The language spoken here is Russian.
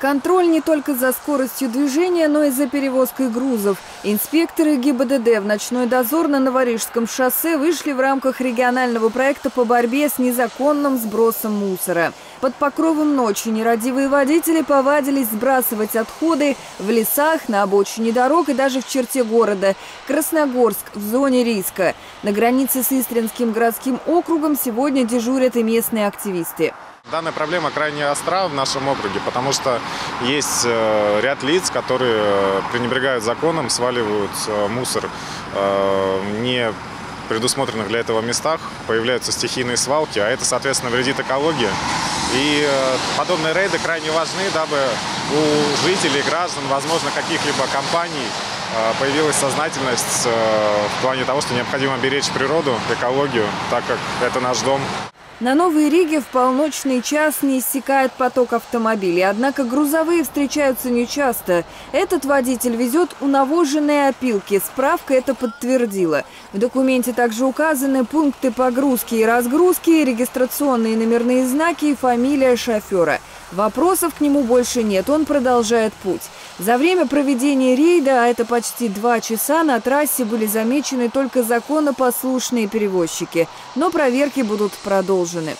Контроль не только за скоростью движения, но и за перевозкой грузов. Инспекторы ГИБДД в ночной дозор на Новорижском шоссе вышли в рамках регионального проекта по борьбе с незаконным сбросом мусора. Под покровом ночи нерадивые водители повадились сбрасывать отходы в лесах, на обочине дорог и даже в черте города. Красногорск в зоне риска. На границе с Истринским городским округом сегодня дежурят и местные активисты. Данная проблема крайне остра в нашем округе, потому что есть э, ряд лиц, которые э, пренебрегают законом, сваливают э, мусор не предусмотренных для этого местах, появляются стихийные свалки, а это, соответственно, вредит экологии. И подобные рейды крайне важны, дабы у жителей, граждан, возможно, каких-либо компаний появилась сознательность в плане того, что необходимо беречь природу, экологию, так как это наш дом. На Новой Риге в полночный час не иссякает поток автомобилей, однако грузовые встречаются нечасто. Этот водитель везет унавоженные опилки, справка это подтвердила. В документе также указаны пункты погрузки и разгрузки, регистрационные номерные знаки и фамилия шофера. Вопросов к нему больше нет, он продолжает путь. За время проведения рейда, а это почти два часа, на трассе были замечены только законопослушные перевозчики, но проверки будут продолжены.